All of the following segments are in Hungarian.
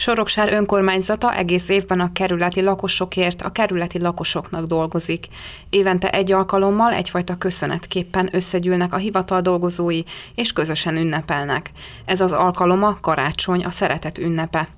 Soroksár önkormányzata egész évben a kerületi lakosokért a kerületi lakosoknak dolgozik. Évente egy alkalommal egyfajta köszönetképpen összegyűlnek a hivatal dolgozói, és közösen ünnepelnek. Ez az alkaloma karácsony, a szeretet ünnepe.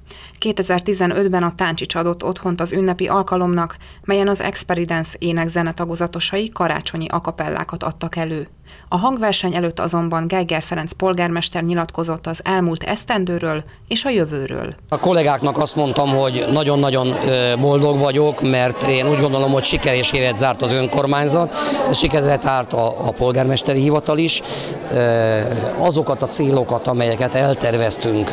2015-ben a Táncsics adott otthont az ünnepi alkalomnak, melyen az Experience énekzene tagozatosai karácsonyi akapellákat adtak elő. A hangverseny előtt azonban Geiger Ferenc polgármester nyilatkozott az elmúlt esztendőről és a jövőről. A kollégáknak azt mondtam, hogy nagyon-nagyon boldog vagyok, mert én úgy gondolom, hogy sikeres évet zárt az önkormányzat, de sikeret árt a, a polgármesteri hivatal is. Azokat a célokat, amelyeket elterveztünk,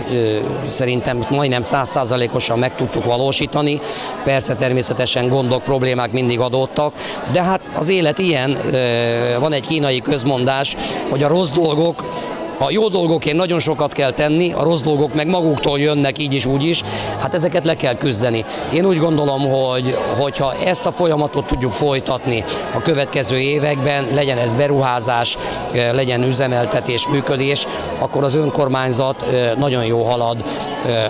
szerintem majdnem százszázalékosan meg tudtuk valósítani. Persze természetesen gondok, problémák mindig adottak, de hát az élet ilyen, van egy kínai közmondás, hogy a rossz dolgok a jó dolgokért nagyon sokat kell tenni, a rossz dolgok meg maguktól jönnek így is, úgy is, hát ezeket le kell küzdeni. Én úgy gondolom, hogy hogyha ezt a folyamatot tudjuk folytatni a következő években, legyen ez beruházás, legyen üzemeltetés, működés, akkor az önkormányzat nagyon jó halad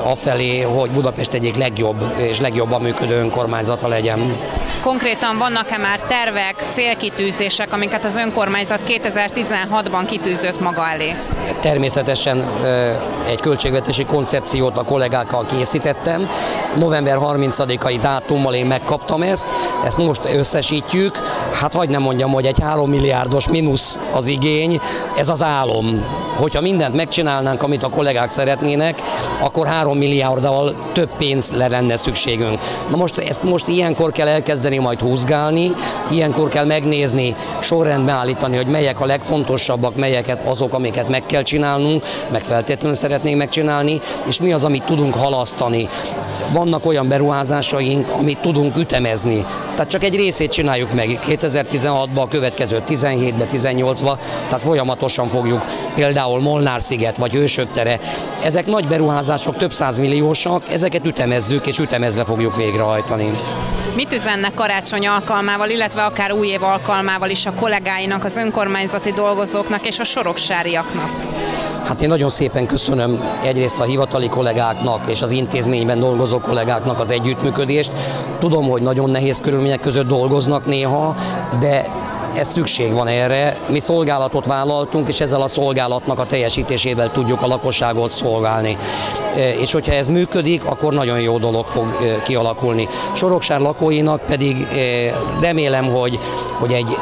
afelé, hogy Budapest egyik legjobb és legjobban működő önkormányzata legyen. Konkrétan vannak-e már tervek, célkitűzések, amiket az önkormányzat 2016-ban kitűzött maga elé? Természetesen egy költségvetési koncepciót a kollégákkal készítettem. November 30-ai dátummal én megkaptam ezt, ezt most összesítjük. Hát hagyd nem mondjam, hogy egy 3 milliárdos mínusz az igény, ez az álom. Hogyha mindent megcsinálnánk, amit a kollégák szeretnének, akkor 3 milliárddal több pénz lenne szükségünk. Na most ezt most ilyenkor kell elkezdeni majd húzgálni, ilyenkor kell megnézni, sorrendbe állítani, hogy melyek a legfontosabbak, melyeket azok, amiket meg kell csinálnunk, meg feltétlenül szeretnénk megcsinálni, és mi az, amit tudunk halasztani. Vannak olyan beruházásaink, amit tudunk ütemezni. Tehát csak egy részét csináljuk meg 2016-ban, a következő 17-ben, 18-ban, tehát folyamatosan fogjuk például Molnár-sziget vagy Hősök tere. Ezek nagy beruházások, több százmilliósak, ezeket ütemezzük és ütemezve fogjuk végrehajtani. Mit üzennek karácsony alkalmával, illetve akár új év alkalmával is a kollégáinak, az önkormányzati dolgozóknak és a soroksáriaknak? Hát én nagyon szépen köszönöm egyrészt a hivatali kollégáknak és az intézményben dolgozó kollégáknak az együttműködést. Tudom, hogy nagyon nehéz körülmények között dolgoznak néha, de ez szükség van erre. Mi szolgálatot vállaltunk, és ezzel a szolgálatnak a teljesítésével tudjuk a lakosságot szolgálni. E, és hogyha ez működik, akkor nagyon jó dolog fog e, kialakulni. Soroksár lakóinak pedig e, remélem, hogy, hogy egy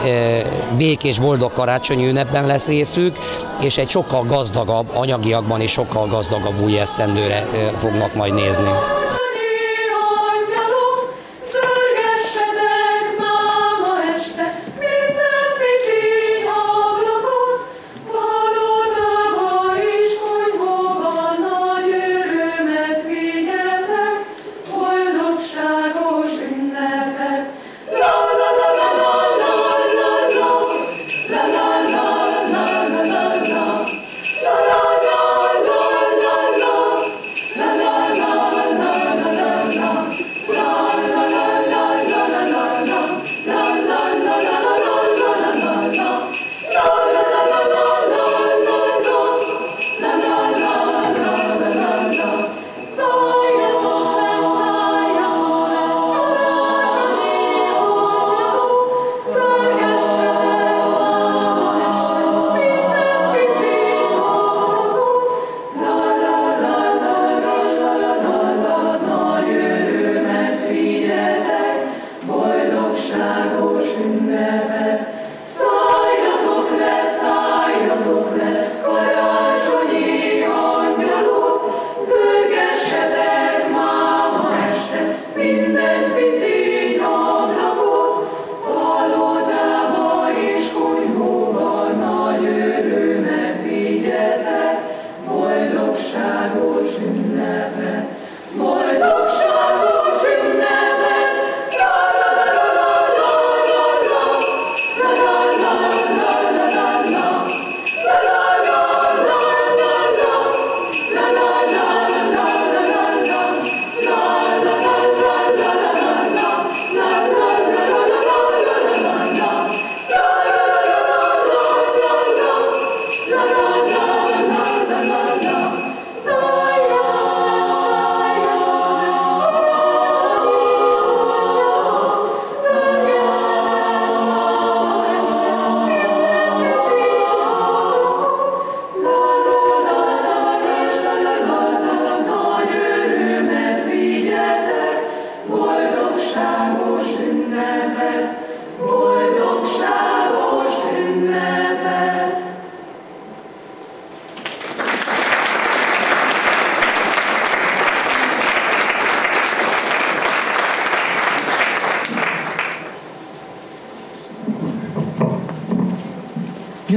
békés, boldog karácsonyi ünnepben lesz részük, és egy sokkal gazdagabb, anyagiakban is sokkal gazdagabb új esztendőre fognak majd nézni.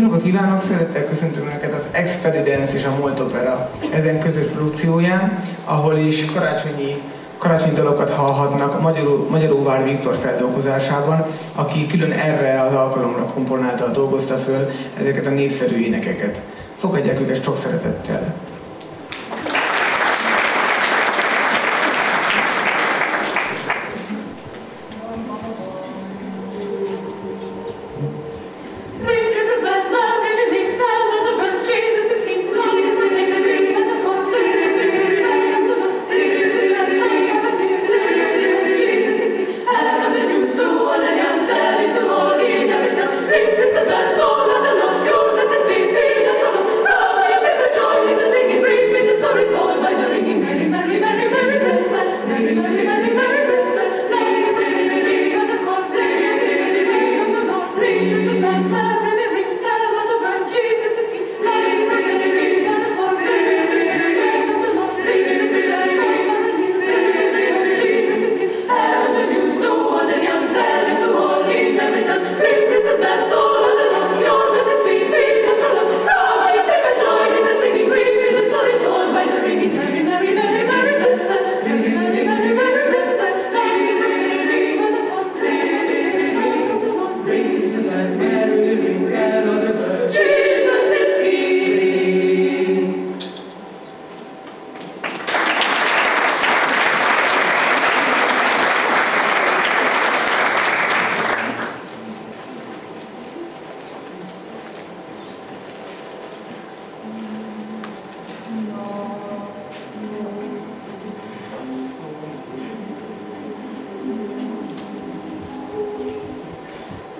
Napot kívánok! Szeretettel köszöntöm Önöket az Expedidence és a Molt Opera ezen közös produkcióján, ahol is karácsonyi karácsonyi dalokat hallhatnak Magyarul, Magyaróvár Viktor feldolgozásában, aki külön erre az alkalomra komponálta, dolgozta föl ezeket a népszerű énekeket. Fogadják őket sok szeretettel!